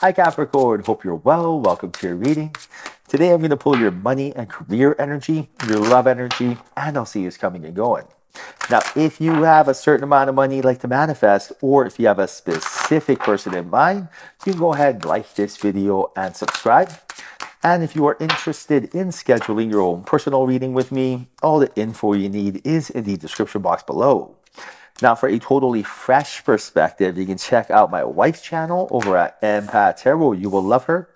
Hi Capricorn, hope you're well. Welcome to your reading. Today I'm going to pull your money and career energy, your love energy, and I'll see who's coming and going. Now, if you have a certain amount of money you'd like to manifest, or if you have a specific person in mind, you can go ahead and like this video and subscribe. And if you are interested in scheduling your own personal reading with me, all the info you need is in the description box below. Now, for a totally fresh perspective, you can check out my wife's channel over at Empath Tarot. You will love her.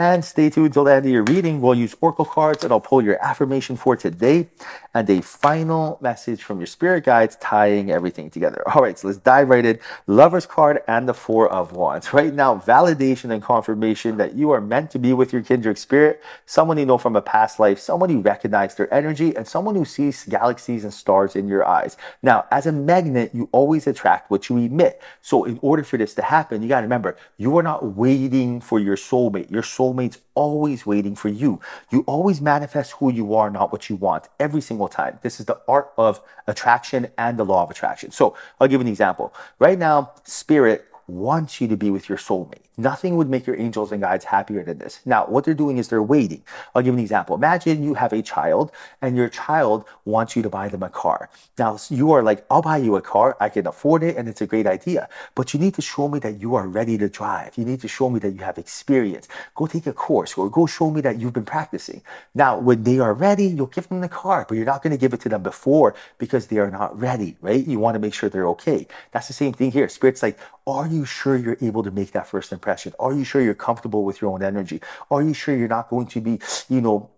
And stay tuned till the end of your reading. We'll use Oracle cards and I'll pull your affirmation for today and a final message from your spirit guides tying everything together. All right, so let's dive right in. Lover's card and the Four of Wands. Right now, validation and confirmation that you are meant to be with your kindred spirit, someone you know from a past life, someone you recognize their energy, and someone who sees galaxies and stars in your eyes. Now, as a magnet, you always attract what you emit. So, in order for this to happen, you got to remember you are not waiting for your soulmate. Your soulmate's always waiting for you. You always manifest who you are, not what you want, every single time. This is the art of attraction and the law of attraction. So I'll give an example. Right now, spirit wants you to be with your soulmate. Nothing would make your angels and guides happier than this. Now, what they're doing is they're waiting. I'll give an example. Imagine you have a child and your child wants you to buy them a car. Now, you are like, I'll buy you a car. I can afford it and it's a great idea. But you need to show me that you are ready to drive. You need to show me that you have experience. Go take a course or go show me that you've been practicing. Now, when they are ready, you'll give them the car, but you're not going to give it to them before because they are not ready, right? You want to make sure they're okay. That's the same thing here. Spirit's like, are you sure you're able to make that first impression? Are you sure you're comfortable with your own energy? Are you sure you're not going to be, you know,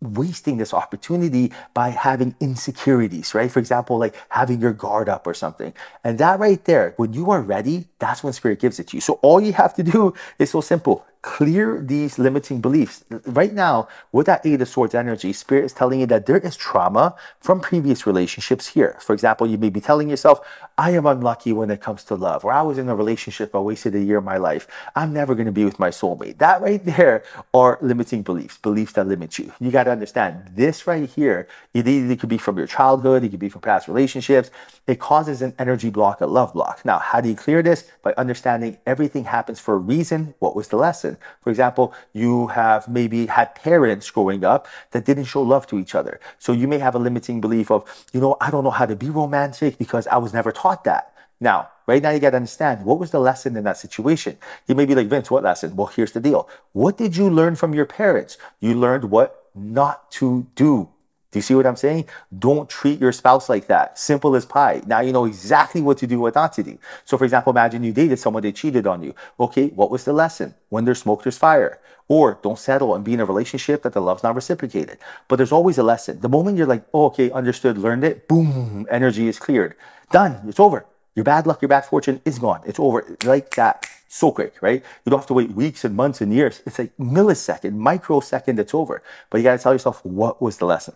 wasting this opportunity by having insecurities, right? For example, like having your guard up or something. And that right there, when you are ready, that's when spirit gives it to you. So all you have to do is so simple clear these limiting beliefs. Right now, with that Eight of Swords energy, Spirit is telling you that there is trauma from previous relationships here. For example, you may be telling yourself, I am unlucky when it comes to love, or I was in a relationship, I wasted a year of my life. I'm never going to be with my soulmate. That right there are limiting beliefs, beliefs that limit you. You got to understand this right here, it either could be from your childhood, it could be from past relationships. It causes an energy block, a love block. Now, how do you clear this? By understanding everything happens for a reason. What was the lesson? For example, you have maybe had parents growing up that didn't show love to each other. So you may have a limiting belief of, you know, I don't know how to be romantic because I was never taught that. Now, right now you got to understand what was the lesson in that situation. You may be like, Vince, what lesson? Well, here's the deal. What did you learn from your parents? You learned what not to do. Do you see what I'm saying? Don't treat your spouse like that. Simple as pie. Now you know exactly what to do, what not to do. So, for example, imagine you dated someone, they cheated on you. Okay, what was the lesson? When there's smoke, there's fire. Or don't settle and be in a relationship that the love's not reciprocated. But there's always a lesson. The moment you're like, oh, okay, understood, learned it, boom, energy is cleared. Done. It's over. Your bad luck, your bad fortune is gone. It's over. Like that so quick, right? You don't have to wait weeks and months and years. It's like millisecond, microsecond, it's over. But you got to tell yourself what was the lesson.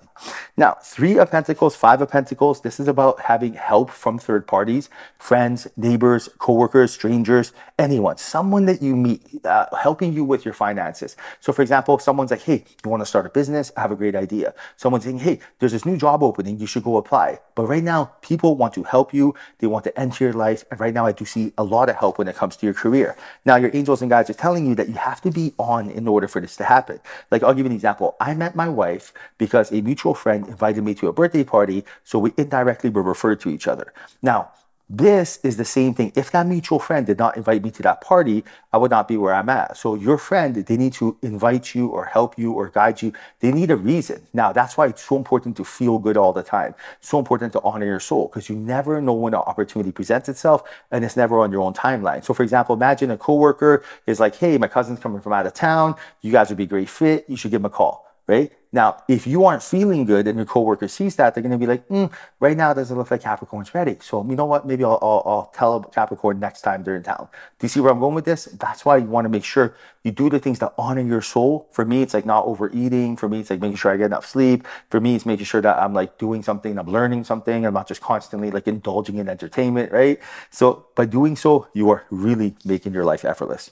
Now, three of pentacles, five of pentacles. This is about having help from third parties, friends, neighbors, coworkers, strangers, anyone, someone that you meet, uh, helping you with your finances. So, for example, someone's like, hey, you want to start a business? I have a great idea. Someone's saying, hey, there's this new job opening. You should go apply. But right now, people want to help you. They want to enter your life. And right now, I do see a lot of help when it comes to your career career. Now, your angels and guides are telling you that you have to be on in order for this to happen. Like, I'll give you an example. I met my wife because a mutual friend invited me to a birthday party, so we indirectly were referred to each other. Now, this is the same thing. If that mutual friend did not invite me to that party, I would not be where I'm at. So your friend, they need to invite you or help you or guide you. They need a reason. Now, that's why it's so important to feel good all the time. So important to honor your soul because you never know when an opportunity presents itself and it's never on your own timeline. So for example, imagine a coworker is like, hey, my cousin's coming from out of town. You guys would be great fit. You should give him a call right? Now, if you aren't feeling good and your coworker sees that, they're going to be like, mm, right now it doesn't look like Capricorn's ready. So you know what? Maybe I'll, I'll, I'll, tell Capricorn next time they're in town. Do you see where I'm going with this? That's why you want to make sure you do the things that honor your soul. For me, it's like not overeating. For me, it's like making sure I get enough sleep. For me, it's making sure that I'm like doing something, I'm learning something. I'm not just constantly like indulging in entertainment, right? So by doing so, you are really making your life effortless.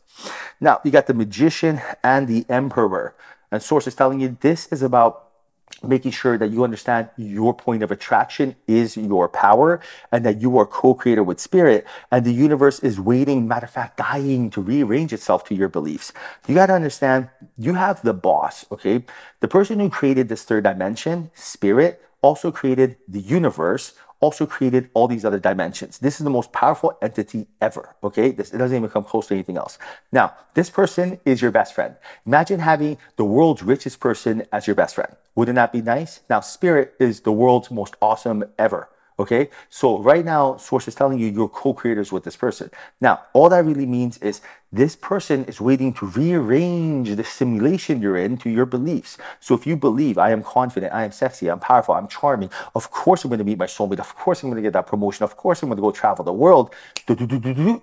Now, you got the magician and the emperor. And source is telling you this is about making sure that you understand your point of attraction is your power and that you are co-creator with spirit and the universe is waiting matter of fact dying to rearrange itself to your beliefs. You got to understand you have the boss okay? The person who created this third dimension spirit also created the universe also created all these other dimensions. This is the most powerful entity ever. Okay. This, it doesn't even come close to anything else. Now, this person is your best friend. Imagine having the world's richest person as your best friend. Wouldn't that be nice? Now, spirit is the world's most awesome ever. Okay. So right now, source is telling you you're co-creators with this person. Now, all that really means is this person is waiting to rearrange the simulation you're in to your beliefs. So if you believe I am confident, I am sexy, I'm powerful, I'm charming, of course I'm going to meet my soulmate. Of course I'm going to get that promotion. Of course I'm going to go travel the world.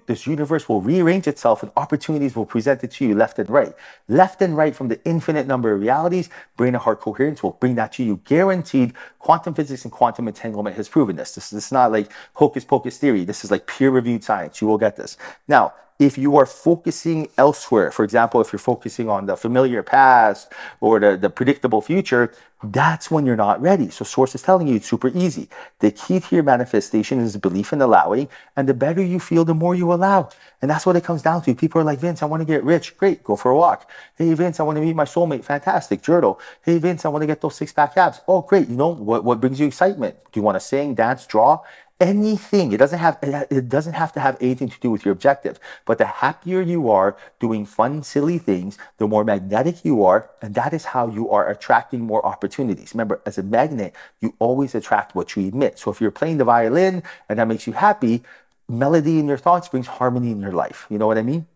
This universe will rearrange itself and opportunities will present it to you left and right. Left and right from the infinite number of realities, brain and heart coherence will bring that to you. Guaranteed, quantum physics and quantum entanglement has proven this. This, this is not like hocus pocus theory. This is like peer reviewed science. You will get this. Now, if you are focusing elsewhere, for example, if you're focusing on the familiar past or the, the predictable future, that's when you're not ready. So source is telling you it's super easy. The key to your manifestation is belief in allowing. And the better you feel, the more you allow. And that's what it comes down to. People are like, Vince, I want to get rich. Great. Go for a walk. Hey, Vince, I want to meet my soulmate. Fantastic. Journal. Hey, Vince, I want to get those six pack abs. Oh, great. You know, what, what brings you excitement? Do you want to sing, dance, draw? Anything. It doesn't have it doesn't have to have anything to do with your objective. But the happier you are doing fun, silly things, the more magnetic you are, and that is how you are attracting more opportunities. Remember, as a magnet, you always attract what you emit. So if you're playing the violin and that makes you happy, melody in your thoughts brings harmony in your life. You know what I mean?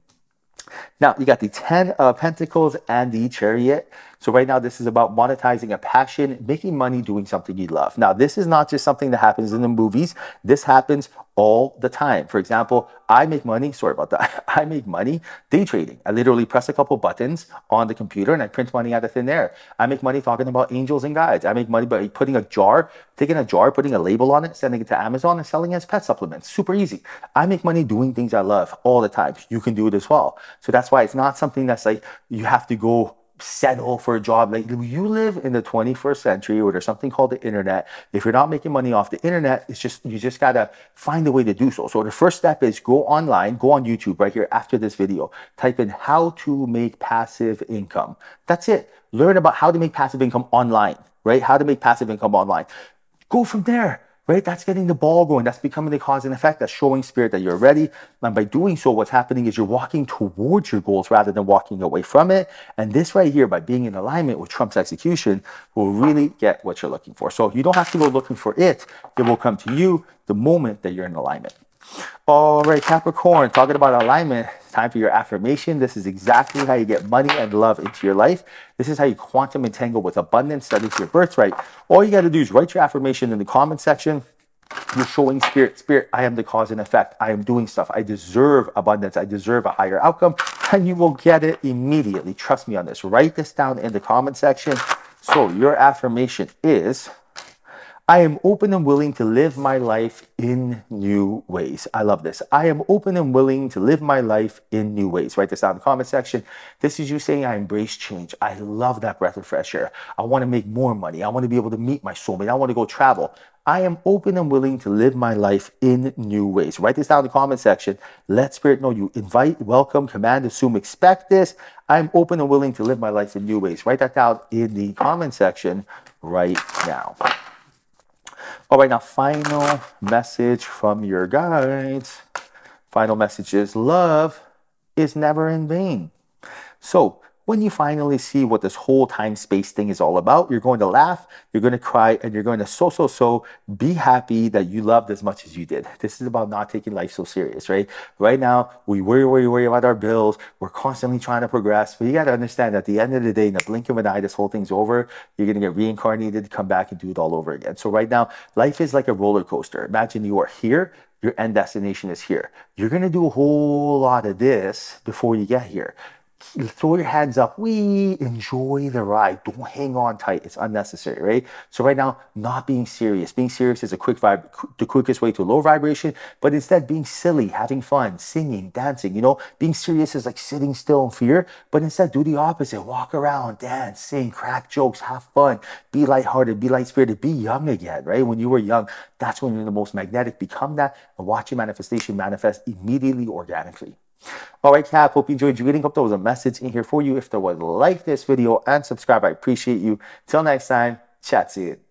Now, you got the 10 of Pentacles and the Chariot. So right now, this is about monetizing a passion, making money doing something you love. Now, this is not just something that happens in the movies. This happens all the time. For example, I make money, sorry about that. I make money day trading. I literally press a couple buttons on the computer and I print money out of thin air. I make money talking about angels and guides. I make money by putting a jar, taking a jar, putting a label on it, sending it to Amazon and selling it as pet supplements. Super easy. I make money doing things I love all the time. You can do it as well. So that's why it's not something that's like you have to go settle for a job. Like you live in the 21st century where there's something called the internet. If you're not making money off the internet, it's just you just gotta find a way to do so. So the first step is go online, go on YouTube right here after this video. Type in how to make passive income. That's it. Learn about how to make passive income online, right? How to make passive income online. Go from there right? That's getting the ball going. That's becoming the cause and effect. That's showing spirit that you're ready. And by doing so, what's happening is you're walking towards your goals rather than walking away from it. And this right here, by being in alignment with Trump's execution, will really get what you're looking for. So you don't have to go looking for it. It will come to you the moment that you're in alignment. All right, Capricorn, talking about alignment, time for your affirmation. This is exactly how you get money and love into your life. This is how you quantum entangle with abundance. That is your birthright. All you got to do is write your affirmation in the comment section. You're showing spirit, spirit, I am the cause and effect. I am doing stuff. I deserve abundance. I deserve a higher outcome. And you will get it immediately. Trust me on this. Write this down in the comment section. So your affirmation is I am open and willing to live my life in new ways. I love this. I am open and willing to live my life in new ways. Write this down in the comment section. This is you saying, I embrace change. I love that breath of fresh air. I want to make more money. I want to be able to meet my soulmate. I want to go travel. I am open and willing to live my life in new ways. Write this down in the comment section. Let Spirit know you invite, welcome, command, assume, expect this. I'm open and willing to live my life in new ways. Write that down in the comment section right now. All right, now final message from your guides. Final message is love is never in vain. So when you finally see what this whole time space thing is all about, you're going to laugh, you're going to cry, and you're going to so, so, so be happy that you loved as much as you did. This is about not taking life so serious, right? Right now, we worry, worry, worry about our bills. We're constantly trying to progress. But you got to understand at the end of the day, in the blink of an eye, this whole thing's over. You're going to get reincarnated, come back and do it all over again. So right now, life is like a roller coaster. Imagine you are here, your end destination is here. You're going to do a whole lot of this before you get here throw your hands up. We enjoy the ride. Don't hang on tight. It's unnecessary, right? So right now, not being serious. Being serious is a quick vibe, the quickest way to low vibration. But instead, being silly, having fun, singing, dancing. You know, being serious is like sitting still in fear. But instead, do the opposite. Walk around, dance, sing, crack jokes, have fun, be lighthearted, be light spirited, be young again, right? When you were young, that's when you're the most magnetic. Become that and watch your manifestation manifest immediately, organically. All right, Cap, hope you enjoyed reading. Hope there was a message in here for you. If there was, like this video and subscribe. I appreciate you. Till next time, chat soon.